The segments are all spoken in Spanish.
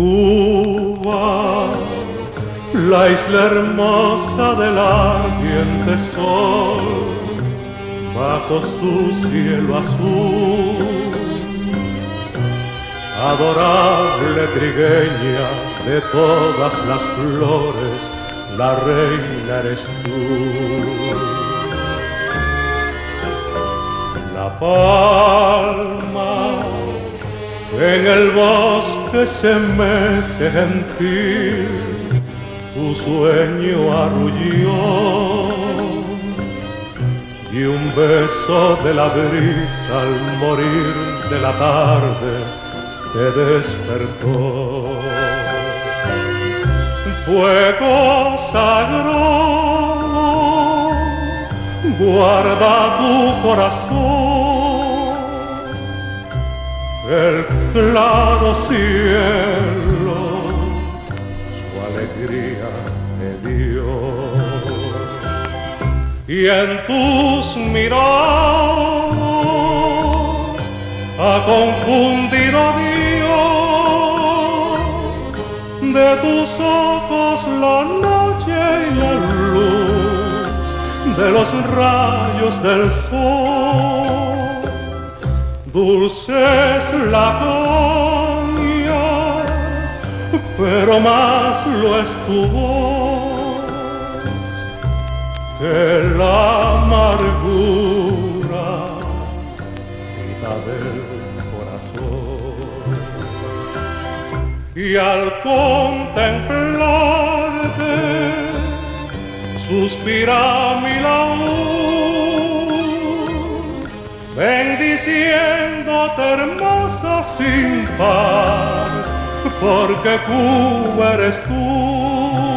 Cuba, la isla hermosa del ardiente sol, bajo su cielo azul. Adorable trigueña de todas las flores, la reina eres tú. La palma en el bosque se mece gentil, tu sueño arrulló y un beso de la brisa al morir de la tarde te despertó. Fuego sagrado, guarda tu corazón el claro cielo. Su alegría me dio. Y en tus miradas ha confundido Dios. De tus ojos la noche y la luz de los rayos del sol Dulce es la caña, pero más lo es tu voz que la amargura quita del corazón. Y al contemplarte suspira mi laúd, bendiciendo hermosa sin par, porque Cuba eres tú.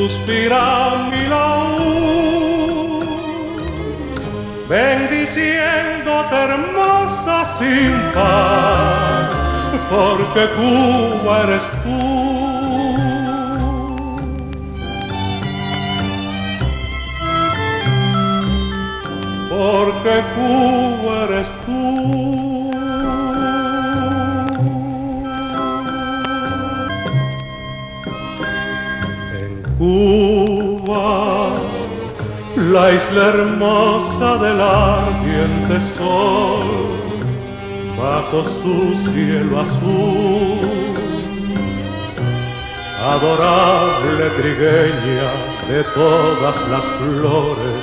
Suspira mi hermosa sin par, porque Cuba eres tú. Porque Cuba eres la isla hermosa del ardiente sol, bajo su cielo azul. Adorable trigueña de todas las flores,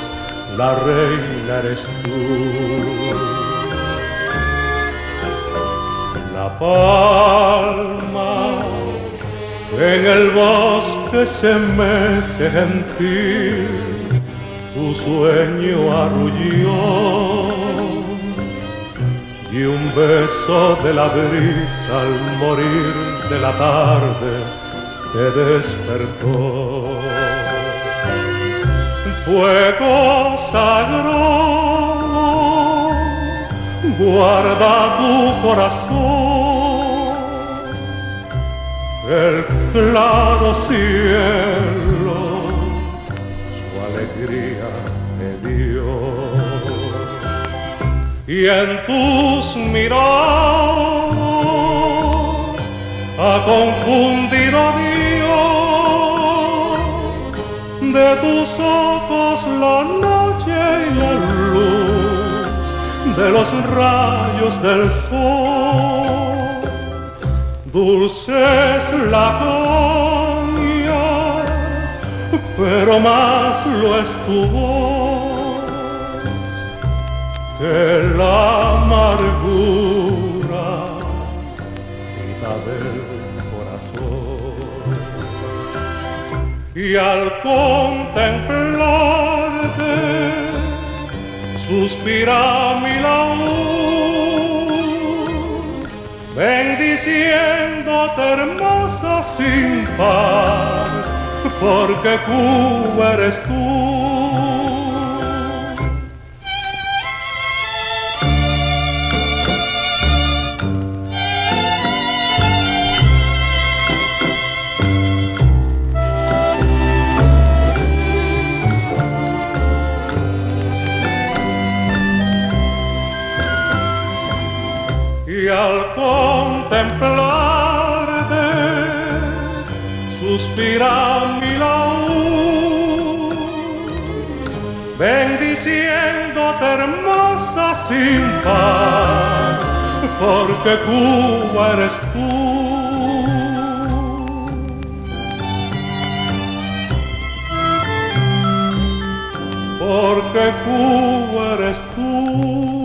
la reina eres tú. La palma en el bosque se mece gentil, tu sueño arrulló y un beso de la brisa al morir de la tarde te despertó. Fuego sagrado, guarda tu corazón el claro cielo alegría me dio. Y en tus miradas ha confundido Dios de tus ojos la noche y la luz de los rayos del sol Dulce es la pero más lo es tu voz que la amargura quita del corazón. Y al contemplarte suspira mi laúd, bendiciendo hermosa sin par, porque Cuba eres tú. y al contemplarte suspira bendiciéndote hermosa sin par, porque Cuba eres tú. Porque Cuba eres tú.